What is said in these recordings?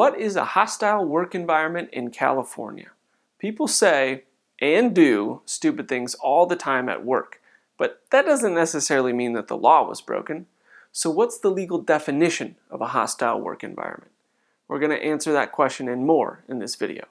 What is a hostile work environment in California? People say and do stupid things all the time at work, but that doesn't necessarily mean that the law was broken. So, what's the legal definition of a hostile work environment? We're going to answer that question and more in this video.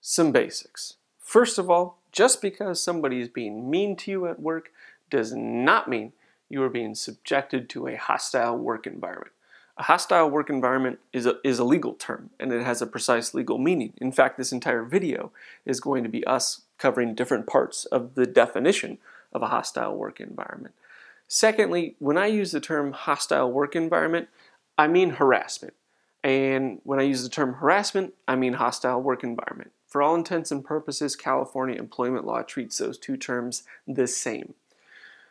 Some basics. First of all, just because somebody is being mean to you at work does not mean you are being subjected to a hostile work environment. A hostile work environment is a, is a legal term and it has a precise legal meaning. In fact, this entire video is going to be us covering different parts of the definition of a hostile work environment. Secondly, when I use the term hostile work environment, I mean harassment. And when I use the term harassment, I mean hostile work environment. For all intents and purposes, California employment law treats those two terms the same.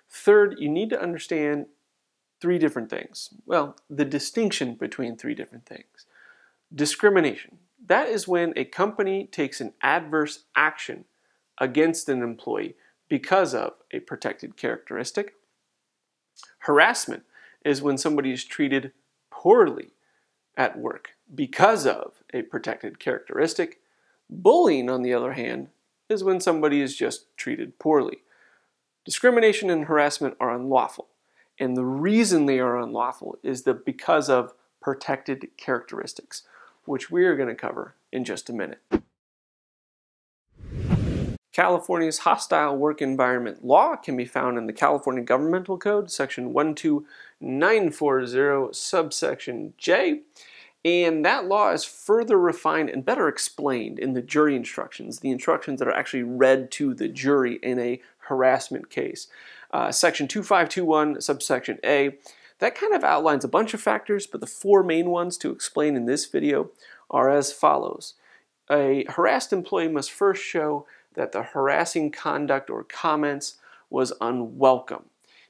Third, you need to understand three different things. Well, the distinction between three different things. Discrimination. That is when a company takes an adverse action against an employee because of a protected characteristic. Harassment is when somebody is treated poorly at work because of a protected characteristic. Bullying, on the other hand, is when somebody is just treated poorly. Discrimination and harassment are unlawful. And the reason they are unlawful is that because of protected characteristics, which we are going to cover in just a minute. California's hostile work environment law can be found in the California Governmental Code, section 12940, subsection J. And that law is further refined and better explained in the jury instructions, the instructions that are actually read to the jury in a harassment case. Uh, section 2521, subsection A, that kind of outlines a bunch of factors, but the four main ones to explain in this video are as follows. A harassed employee must first show that the harassing conduct or comments was unwelcome.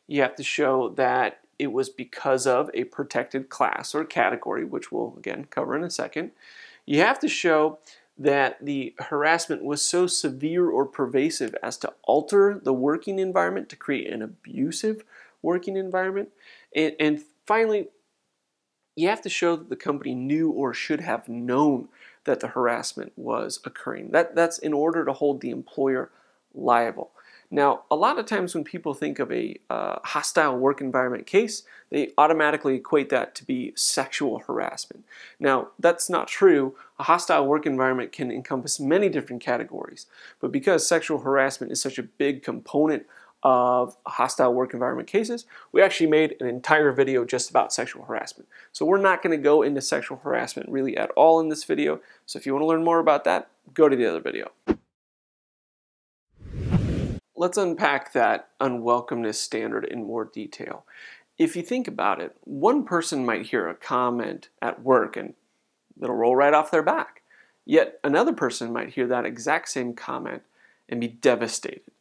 You have to show that it was because of a protected class or category, which we'll again cover in a second. You have to show that the harassment was so severe or pervasive as to alter the working environment to create an abusive working environment. And, and finally, you have to show that the company knew or should have known that the harassment was occurring. That, that's in order to hold the employer liable. Now, a lot of times when people think of a uh, hostile work environment case, they automatically equate that to be sexual harassment. Now, that's not true. A hostile work environment can encompass many different categories, but because sexual harassment is such a big component of hostile work environment cases, we actually made an entire video just about sexual harassment. So we're not going to go into sexual harassment really at all in this video. So if you want to learn more about that, go to the other video let's unpack that unwelcomeness standard in more detail. If you think about it, one person might hear a comment at work and it'll roll right off their back. Yet another person might hear that exact same comment and be devastated.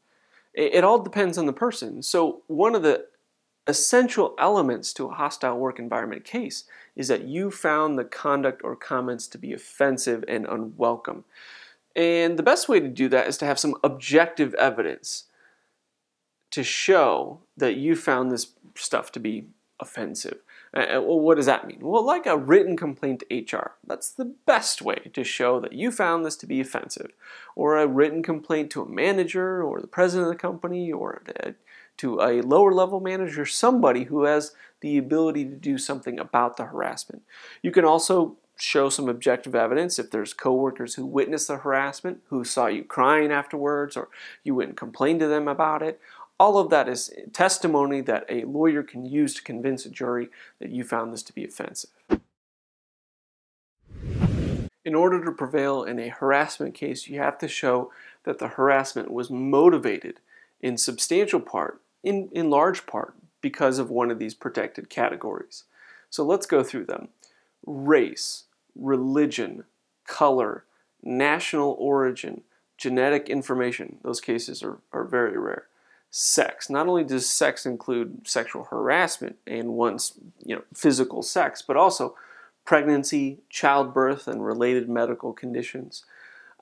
It all depends on the person. So, one of the essential elements to a hostile work environment case is that you found the conduct or comments to be offensive and unwelcome. And the best way to do that is to have some objective evidence to show that you found this stuff to be offensive. Uh, well, what does that mean? Well, like a written complaint to HR. That's the best way to show that you found this to be offensive. Or a written complaint to a manager or the president of the company or to a lower level manager, somebody who has the ability to do something about the harassment. You can also show some objective evidence if there's coworkers who witnessed the harassment, who saw you crying afterwards, or you went and complained to them about it, all of that is testimony that a lawyer can use to convince a jury that you found this to be offensive. In order to prevail in a harassment case, you have to show that the harassment was motivated in substantial part, in, in large part, because of one of these protected categories. So let's go through them. Race, religion, color, national origin, genetic information. Those cases are, are very rare sex. Not only does sex include sexual harassment and one's you know, physical sex, but also pregnancy, childbirth, and related medical conditions.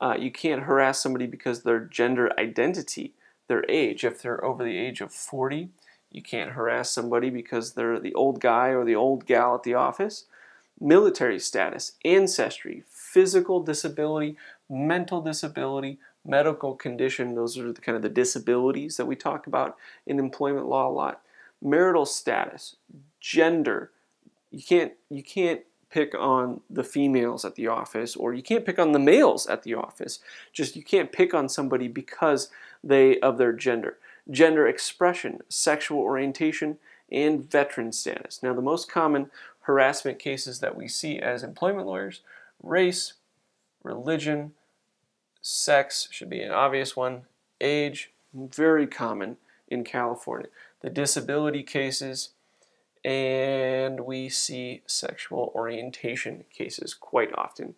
Uh, you can't harass somebody because their gender identity, their age. If they're over the age of 40, you can't harass somebody because they're the old guy or the old gal at the office. Military status, ancestry, physical disability, mental disability, medical condition, those are the kind of the disabilities that we talk about in employment law a lot. Marital status, gender. You can't you can't pick on the females at the office or you can't pick on the males at the office. Just you can't pick on somebody because they of their gender. Gender expression, sexual orientation, and veteran status. Now the most common harassment cases that we see as employment lawyers, race, religion, sex should be an obvious one, age, very common in California. The disability cases, and we see sexual orientation cases quite often.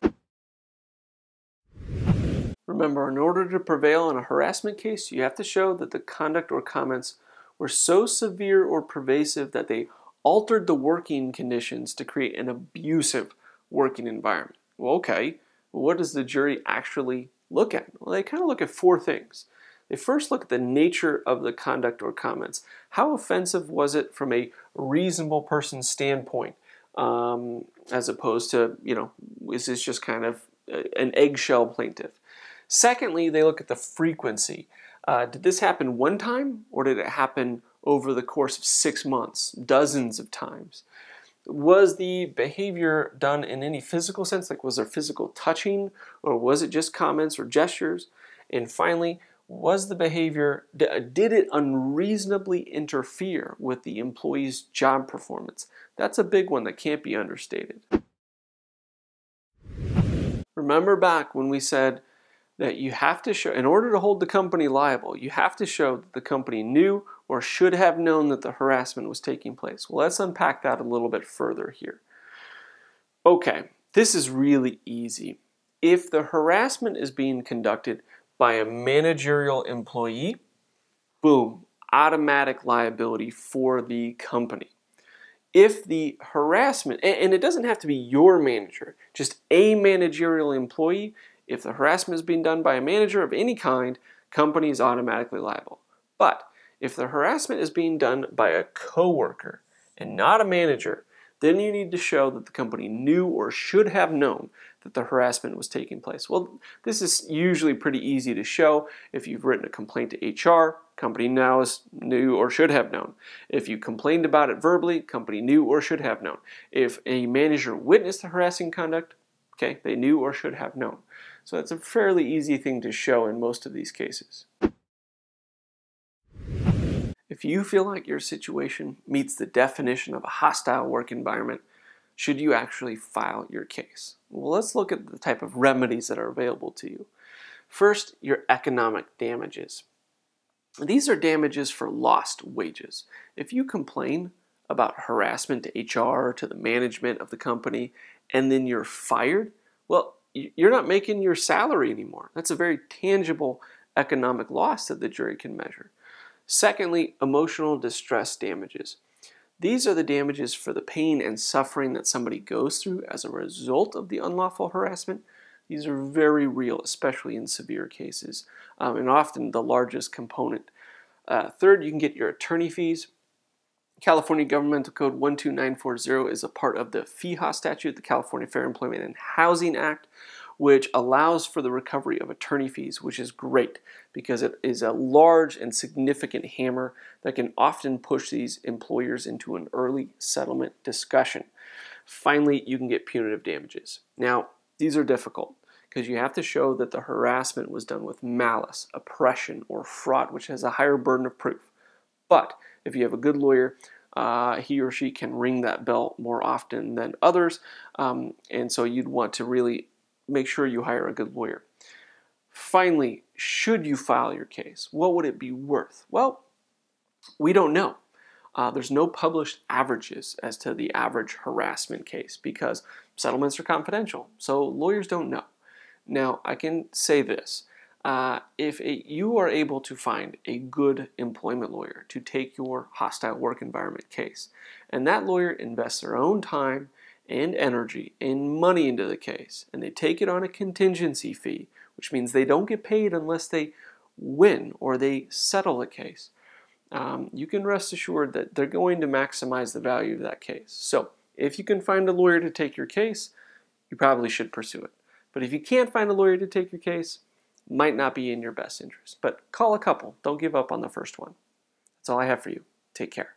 Remember, in order to prevail in a harassment case, you have to show that the conduct or comments were so severe or pervasive that they altered the working conditions to create an abusive working environment. Well, okay, what does the jury actually look at? Well, they kind of look at four things. They first look at the nature of the conduct or comments. How offensive was it from a reasonable person's standpoint, um, as opposed to, you know, is this just kind of an eggshell plaintiff? Secondly, they look at the frequency. Uh, did this happen one time or did it happen over the course of six months, dozens of times? Was the behavior done in any physical sense? Like, was there physical touching, or was it just comments or gestures? And finally, was the behavior, did it unreasonably interfere with the employee's job performance? That's a big one that can't be understated. Remember back when we said that you have to show, in order to hold the company liable, you have to show that the company knew or should have known that the harassment was taking place. Well, let's unpack that a little bit further here. Okay, this is really easy. If the harassment is being conducted by a managerial employee, boom, automatic liability for the company. If the harassment, and it doesn't have to be your manager, just a managerial employee, if the harassment is being done by a manager of any kind, company is automatically liable. But if the harassment is being done by a coworker and not a manager, then you need to show that the company knew or should have known that the harassment was taking place. Well, this is usually pretty easy to show. If you've written a complaint to HR, company now is knew or should have known. If you complained about it verbally, company knew or should have known. If a manager witnessed the harassing conduct, okay, they knew or should have known. So that's a fairly easy thing to show in most of these cases. If you feel like your situation meets the definition of a hostile work environment, should you actually file your case? Well, let's look at the type of remedies that are available to you. First, your economic damages. These are damages for lost wages. If you complain about harassment to HR, to the management of the company, and then you're fired, well, you're not making your salary anymore. That's a very tangible economic loss that the jury can measure. Secondly, emotional distress damages. These are the damages for the pain and suffering that somebody goes through as a result of the unlawful harassment. These are very real, especially in severe cases, um, and often the largest component. Uh, third, you can get your attorney fees. California Governmental Code 12940 is a part of the FEHA statute, the California Fair Employment and Housing Act, which allows for the recovery of attorney fees, which is great because it is a large and significant hammer that can often push these employers into an early settlement discussion. Finally, you can get punitive damages. Now, these are difficult because you have to show that the harassment was done with malice, oppression, or fraud, which has a higher burden of proof. But if you have a good lawyer, uh, he or she can ring that bell more often than others. Um, and so you'd want to really make sure you hire a good lawyer. Finally, should you file your case? What would it be worth? Well, we don't know. Uh, there's no published averages as to the average harassment case because settlements are confidential, so lawyers don't know. Now, I can say this uh, if a, you are able to find a good employment lawyer to take your hostile work environment case, and that lawyer invests their own time and energy and money into the case, and they take it on a contingency fee, which means they don't get paid unless they win or they settle the case, um, you can rest assured that they're going to maximize the value of that case. So, if you can find a lawyer to take your case, you probably should pursue it. But if you can't find a lawyer to take your case, might not be in your best interest. But call a couple. Don't give up on the first one. That's all I have for you. Take care.